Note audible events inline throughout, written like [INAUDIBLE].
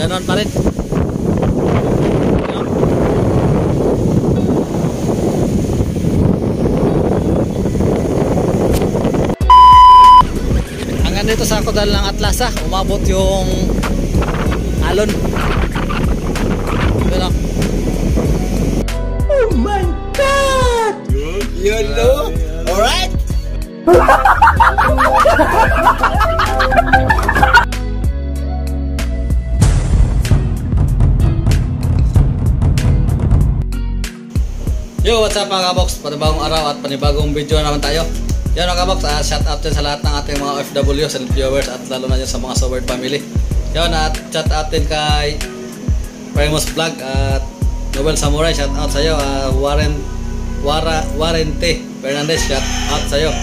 ganon pa rin. Yun. Hanggang dito sa Kodal ng Atlasa, umabot yung alon. Yun o. You know? Alright? [LAUGHS] Yo, what's up mga kabox? Panibagong araw at panibagong video na naman tayo. Yan mga kabox, uh, shout out din sa lahat ng ating mga OFWs and viewers at lalo na dyan sa mga Sobert family. Yan at shout out din kay Primus Vlog at Nobel Samurai, shout out sa'yo. Uh, Warren, Wara, Warrente Fernandez, shout out sa'yo.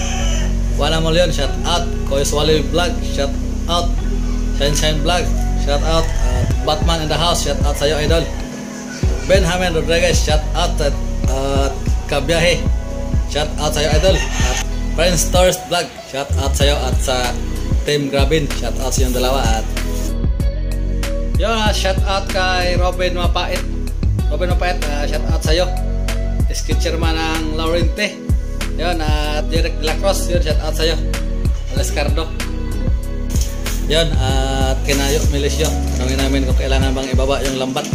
Wala mo leon, shout out. Koyos Wally Vlog, shout out. Sunshine Vlog, shout out. Uh, Batman in the house, shout out sa'yo idol. Benjamin Rodriguez, shout out at at Kabiyahe, shout out sa'yo idol. At Friends Stars Vlog, shout out sa'yo at sa Team Grabin, shout out sa inyong dalawa at yun, ah, shout out kay Robin Mapait. Robin Mapait, ah, shout out sa'yo. Skitcherman ng Laurente. Yun, at Derek De La Cruz, yun, shout out sa'yo. Alescardo. Yun, at kinayo Milisyo. Tanungin namin kung kailangan bang ibaba yung lambat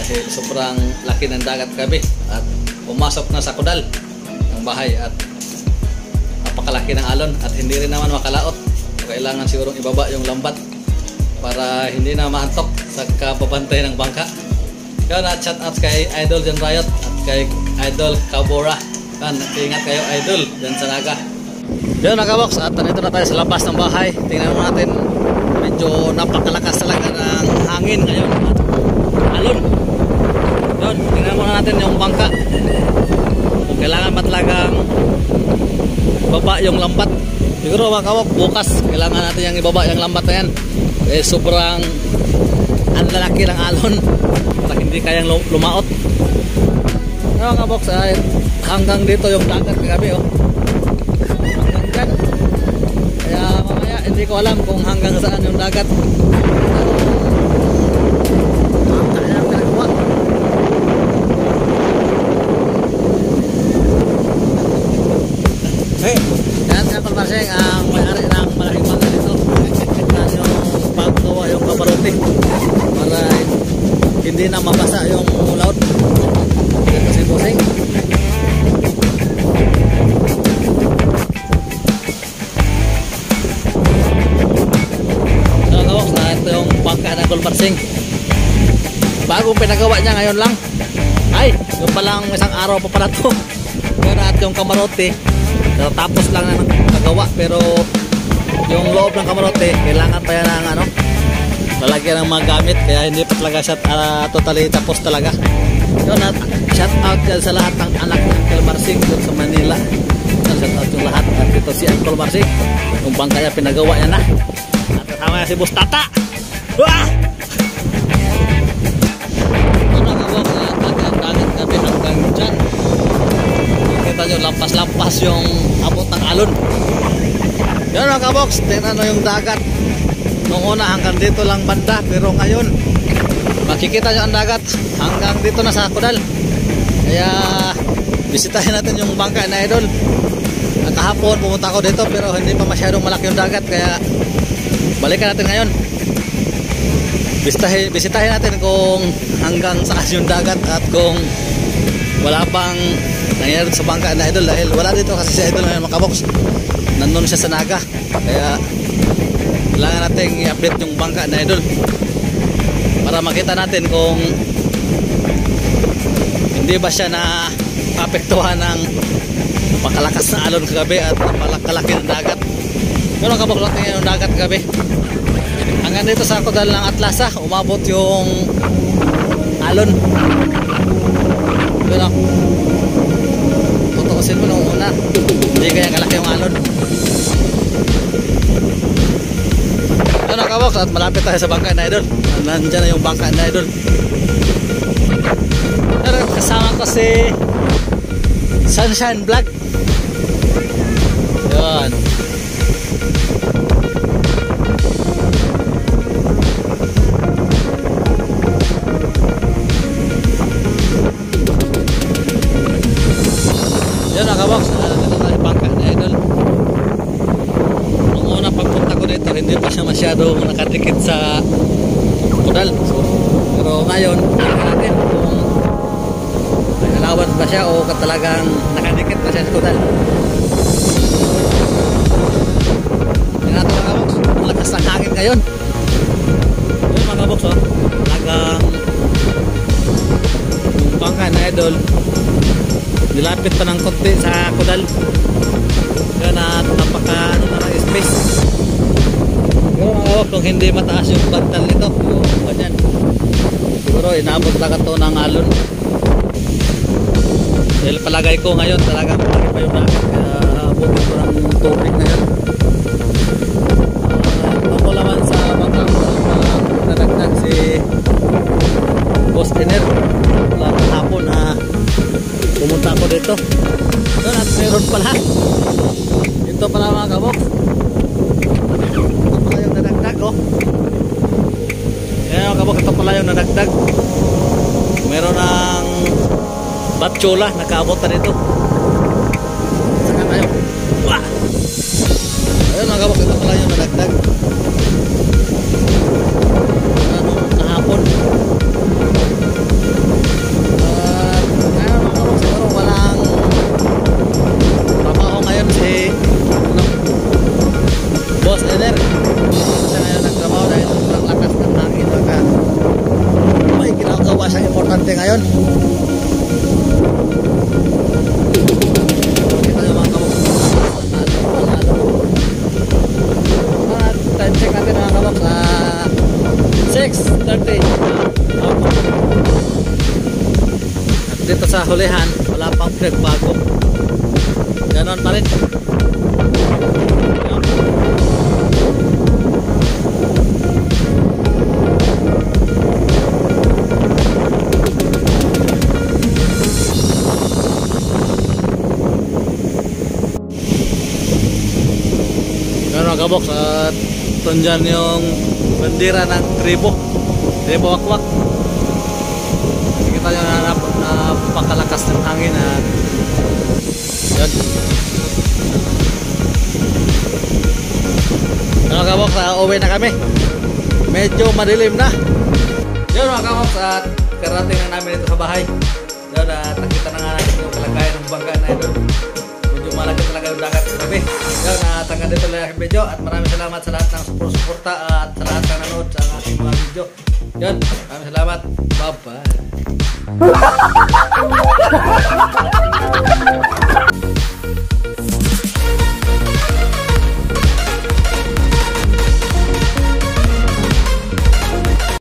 dahil sobrang laki ng dagat gabi at pumasok na sa kudal ng bahay at napakalaki ng alon at hindi rin naman makalaot. Kailangan sigurong ibaba yung lambat para hindi na maantok sa kapabantay ng bangka. Yun, at shout out kay Idol Jan Riot at kay Idol Kabora. Yan, ingat kayo Idol dyan sa Naga. Yun mga box at nandito na tayo sa labas ng bahay. Tingnan natin medyo napakalakas talaga ng hangin ngayon at alon. Natin yung bangka. Kung kailangan ba talagang baba yung lambat. Siguro mga kawak, bukas kailangan natin yung ibaba yung lambat na yan. Eh, sobrang ang lalaki ng alon [LAUGHS] para hindi kayang lu- lumaot. Ano mga box, ay hanggang dito yung dagat kagabi oh. Hanggang. Kaya mamaya hindi ko alam kung hanggang saan yung dagat. Bagong pinagawa niya ngayon lang. Ay, yung palang isang araw pa pala to. [LAUGHS] Yun at yung kamarote, tapos lang na nagawa pero yung loob ng kamarote, kailangan pa yan ng ano, lalagyan ng mga gamit kaya hindi pa talaga siya ah, totally tapos talaga. Yun at shout out yan sa lahat ng anak ng Uncle Marsing dun sa Manila. Shout out yung lahat at ito si Uncle Marsing. Yung bangka niya pinagawa niya na. At kasama niya si Bustata. Wah! Ba kaya dagat gabi hanggang dyan. Kita nyo, lampas-lampas yung abot ng alon. Yan mga kabox, tingnan nyo yung dagat. Noong una hanggang dito lang banda, pero ngayon, makikita nyo ang dagat hanggang dito na sa Kudal. Kaya, bisitahin natin yung bangka na idol. Kahapon pumunta ako dito pero hindi pa masyadong malaki yung dagat kaya balikan natin ngayon. Bisitahin, bisitahin natin kung hanggang saan yung dagat at kung wala pang nangyayari sa bangka na idol dahil wala dito kasi si idol ngayon makabox nandun siya sa naga. Kaya kailangan natin i-update yung bangka na idol para makita natin kung hindi ba siya na apektuhan ng napakalakas na alon kagabi at napalakalaki ng dagat. Pero kabok lang yung dagat kagabi hanggang dito sa Kodal ng Atlasa umabot yung alon. Pero tutuusin mo nung una. Hindi kaya kalaki yung alon. Ano kabok at malapit tayo sa bangka na idol. Nandyan na yung bangka na idol. Kasama ko si Sunshine Vlog sa kudal. So, pero ngayon, natin kung may allowance ba siya o talagang nakadikit pa siya sa kudal. Tingnan natin mga kaboks. Ang lakas ng hangin ngayon. Yun mga kaboks oh. Talagang bangka na idol. Nilapit pa ng konti sa kudal. Kaya na kung hindi mataas yung bantal nito, yung ganyan. Siguro inabot lang ito ng alon. Dahil palagay ko ngayon talaga malaki pa yung dagat kaya abutin ko ng tubig ngayon. Uh, pala yung nadagdag. Meron ng Batchola, nakaabot na dito. Saka tayo. Wah! Ayun mga kabok, dito sa hulihan, wala pang pinagbago. Ganon pa rin. Ayan. Ganun mga kaboks at ito dyan yung bandera ng tribo tribo wakwak nakikita nyo na nap- napakalakas ng hangin at Ganun mga kaboks uh, uwi na kami. Medyo madilim na. Yun mga kaboks at karating na namin ito sa bahay. Yun at nakita na nga natin yung kalagayan ng bangka na ito yung dagat gabi. Yun, uh, tanggal dito lang yung video at maraming salamat sa lahat ng support-suporta at sa lahat ng nanood sa aking mga video. Yun, maraming salamat. Bye-bye. [LAUGHS]